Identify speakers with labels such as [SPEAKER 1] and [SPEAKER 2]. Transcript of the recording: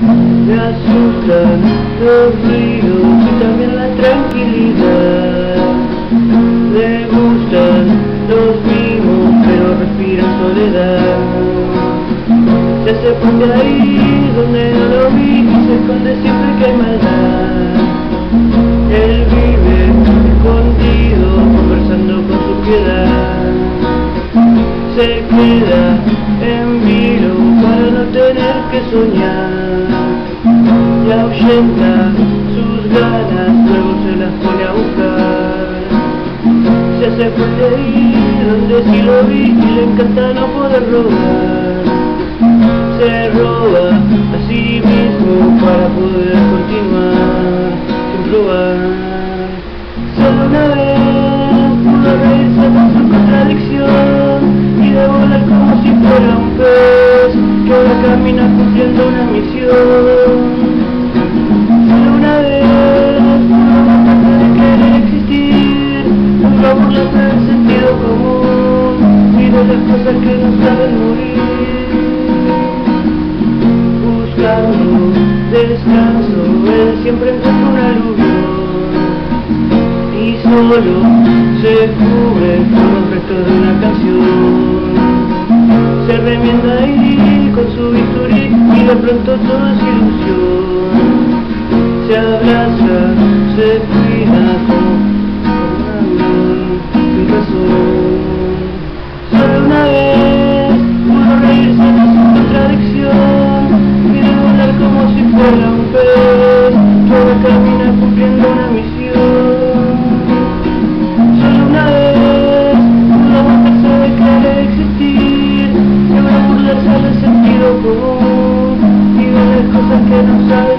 [SPEAKER 1] Me asustan los ruidos y también la tranquilidad. Le gustan los mimos, pero respira soledad. Se hace ahí donde no lo vi y se esconde siempre que hay. Él vive escondido, conversando con su piedad. Se queda en vilo para no tener que soñar. Sus ganas, luego se las pone a buscar. Se hace fuerte ahí donde sí lo vi y le encanta no poder robar. Se roba a sí mismo para poder continuar sin probar. Solo una vez pudo reírse con su contradicción y de volar como si fuera un pez que ahora camina cumpliendo una misión. Descanso, él siempre encuentra un aluvión y solo se cubre con los restos de una canción. Se remienda ahí con su bisturí y de pronto todo es ilusión. Se abraza, se existir y